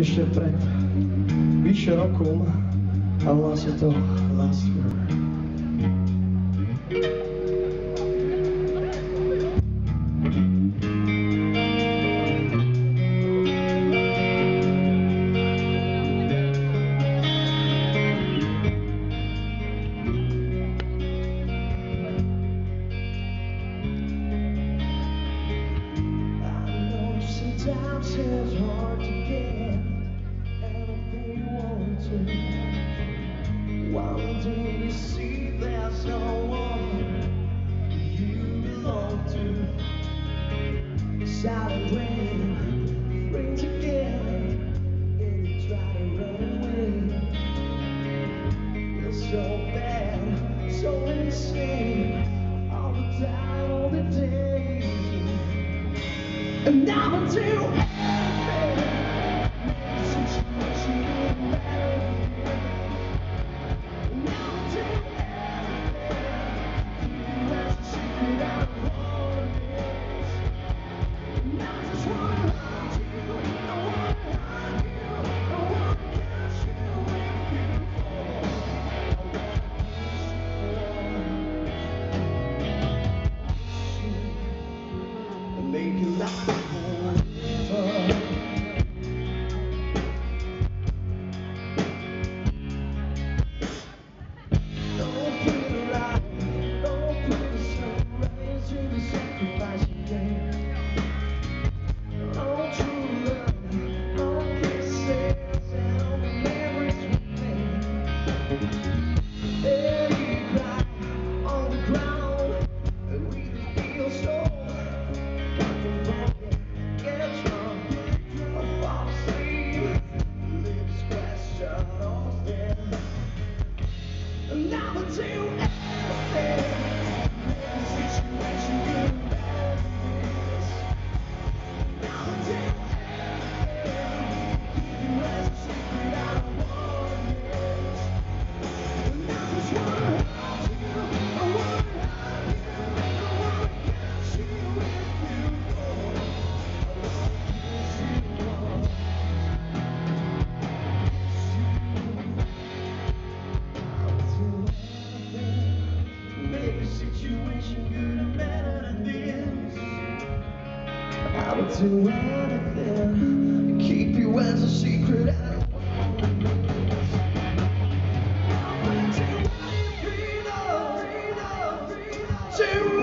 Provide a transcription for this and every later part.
Jeszcze przed više rokom Allah se to hlasuje. Sometimes it's hard to all the time, all the days. And now I'm too. do anything to keep you as a secret. Take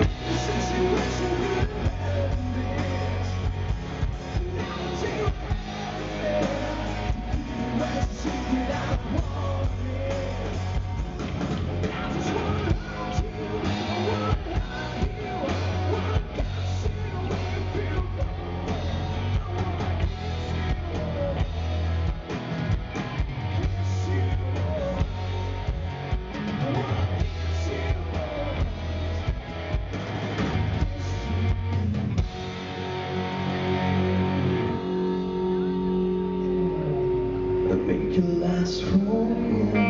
can last forever.